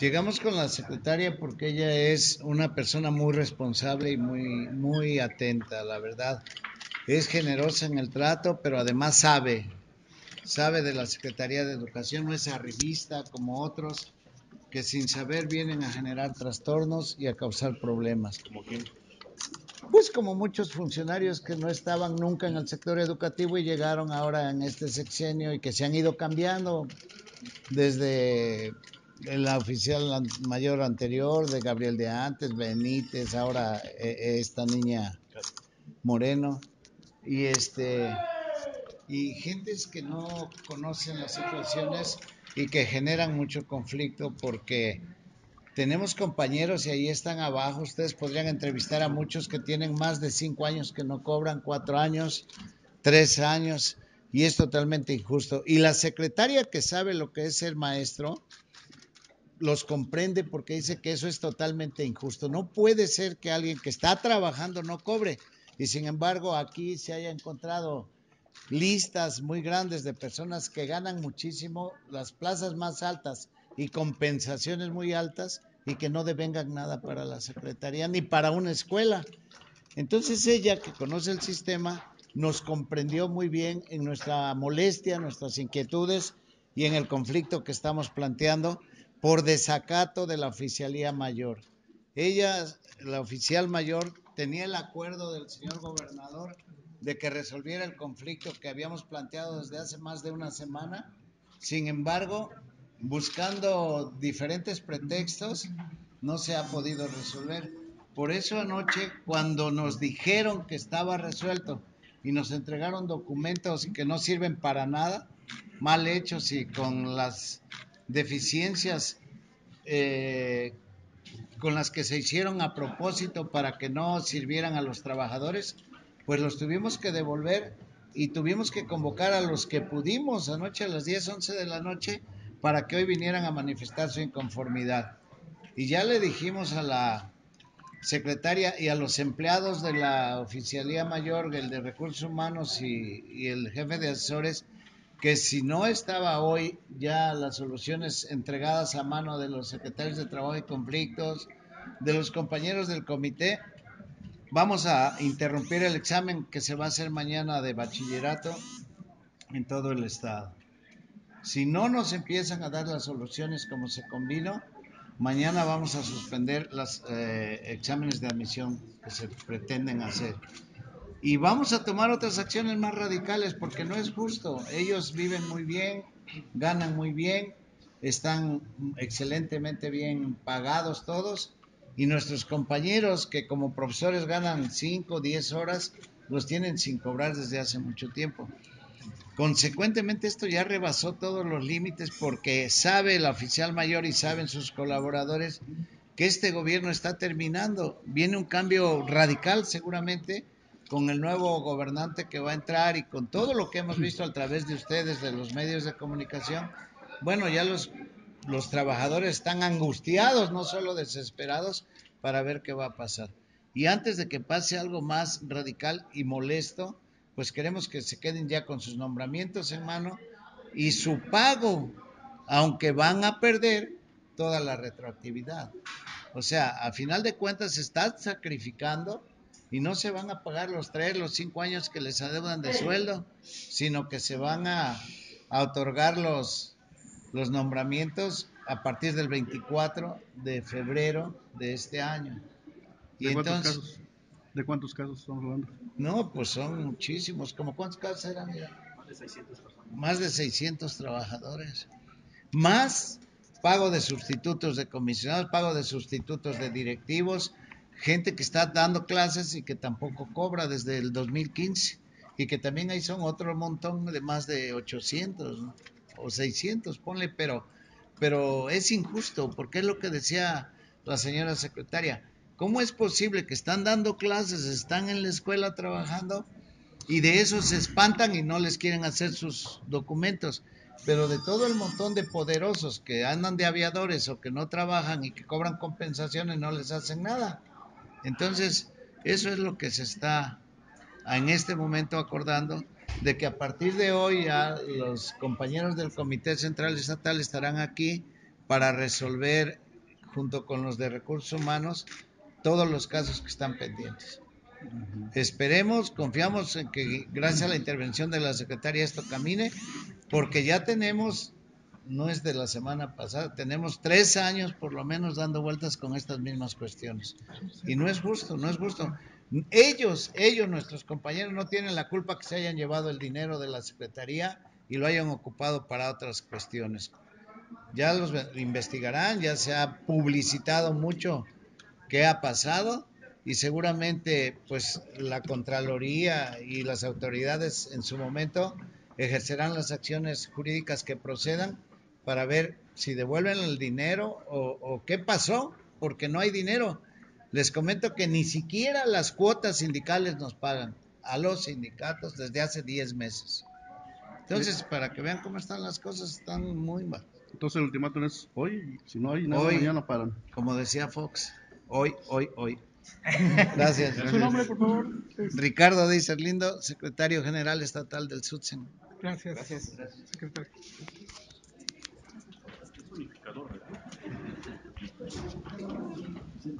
Llegamos con la secretaria porque ella es una persona muy responsable y muy, muy atenta, la verdad. Es generosa en el trato, pero además sabe, sabe de la Secretaría de Educación, no es arribista como otros que sin saber vienen a generar trastornos y a causar problemas. ¿Como quién? Pues como muchos funcionarios que no estaban nunca en el sector educativo y llegaron ahora en este sexenio y que se han ido cambiando desde la oficial mayor anterior de Gabriel de antes, Benítez, ahora eh, esta niña Moreno y este y gentes que no conocen las situaciones y que generan mucho conflicto porque tenemos compañeros y ahí están abajo. Ustedes podrían entrevistar a muchos que tienen más de cinco años que no cobran, cuatro años, tres años, y es totalmente injusto. Y la secretaria que sabe lo que es ser maestro, los comprende porque dice que eso es totalmente injusto. No puede ser que alguien que está trabajando no cobre. Y sin embargo, aquí se haya encontrado listas muy grandes de personas que ganan muchísimo, las plazas más altas y compensaciones muy altas y que no devengan nada para la Secretaría ni para una escuela. Entonces ella, que conoce el sistema, nos comprendió muy bien en nuestra molestia, nuestras inquietudes y en el conflicto que estamos planteando por desacato de la oficialía mayor. Ella, la oficial mayor, tenía el acuerdo del señor gobernador de que resolviera el conflicto que habíamos planteado desde hace más de una semana. Sin embargo, buscando diferentes pretextos, no se ha podido resolver. Por eso anoche, cuando nos dijeron que estaba resuelto y nos entregaron documentos que no sirven para nada, mal hechos y con las deficiencias eh, con las que se hicieron a propósito para que no sirvieran a los trabajadores, pues los tuvimos que devolver y tuvimos que convocar a los que pudimos anoche a las 10, 11 de la noche para que hoy vinieran a manifestar su inconformidad. Y ya le dijimos a la secretaria y a los empleados de la Oficialía Mayor, el de Recursos Humanos y, y el jefe de asesores, que si no estaba hoy ya las soluciones entregadas a mano de los secretarios de Trabajo y Conflictos, de los compañeros del comité, vamos a interrumpir el examen que se va a hacer mañana de bachillerato en todo el estado. Si no nos empiezan a dar las soluciones como se convino, mañana vamos a suspender los eh, exámenes de admisión que se pretenden hacer. Y vamos a tomar otras acciones más radicales porque no es justo. Ellos viven muy bien, ganan muy bien, están excelentemente bien pagados todos. Y nuestros compañeros que como profesores ganan 5 o 10 horas, los tienen sin cobrar desde hace mucho tiempo. Consecuentemente esto ya rebasó todos los límites porque sabe el oficial mayor y saben sus colaboradores que este gobierno está terminando. Viene un cambio radical seguramente con el nuevo gobernante que va a entrar y con todo lo que hemos visto a través de ustedes, de los medios de comunicación, bueno, ya los, los trabajadores están angustiados, no solo desesperados, para ver qué va a pasar. Y antes de que pase algo más radical y molesto, pues queremos que se queden ya con sus nombramientos en mano y su pago, aunque van a perder toda la retroactividad. O sea, a final de cuentas se están sacrificando y no se van a pagar los tres, los cinco años que les adeudan de sueldo, sino que se van a, otorgar los, los nombramientos a partir del 24 de febrero de este año. Y ¿De cuántos casos? ¿De cuántos casos estamos hablando? No, pues son muchísimos. ¿Cómo cuántos casos eran? Más de 600 personas. Más de 600 trabajadores. Más pago de sustitutos de comisionados, pago de sustitutos de directivos, gente que está dando clases y que tampoco cobra desde el 2015 y que también ahí son otro montón de más de 800 o 600, ponle, pero, pero es injusto porque es lo que decía la señora secretaria. ¿Cómo es posible que están dando clases, están en la escuela trabajando y de eso se espantan y no les quieren hacer sus documentos? Pero de todo el montón de poderosos que andan de aviadores o que no trabajan y que cobran compensaciones, no les hacen nada. Entonces, eso es lo que se está en este momento acordando, de que a partir de hoy ya los compañeros del Comité Central Estatal estarán aquí para resolver junto con los de recursos humanos, todos los casos que están pendientes. Esperemos, confiamos en que gracias a la intervención de la secretaria esto camine, porque ya tenemos, no es de la semana pasada, tenemos tres años por lo menos dando vueltas con estas mismas cuestiones. Y no es justo, no es justo. Ellos, ellos, nuestros compañeros, no tienen la culpa que se hayan llevado el dinero de la secretaría y lo hayan ocupado para otras cuestiones. Ya los investigarán, ya se ha publicitado mucho qué ha pasado y seguramente pues la Contraloría y las autoridades en su momento ejercerán las acciones jurídicas que procedan para ver si devuelven el dinero o, o qué pasó, porque no hay dinero. Les comento que ni siquiera las cuotas sindicales nos pagan a los sindicatos desde hace 10 meses. Entonces, para que vean cómo están las cosas, están muy mal. Entonces el ultimátum es hoy, si no hay nada, hoy, mañana paran. Como decía Fox, hoy, hoy, hoy. Gracias. Su nombre, por favor. Ricardo Díaz Lindo, secretario general estatal del SUTSEN. Gracias. Gracias. Secretario. Merci.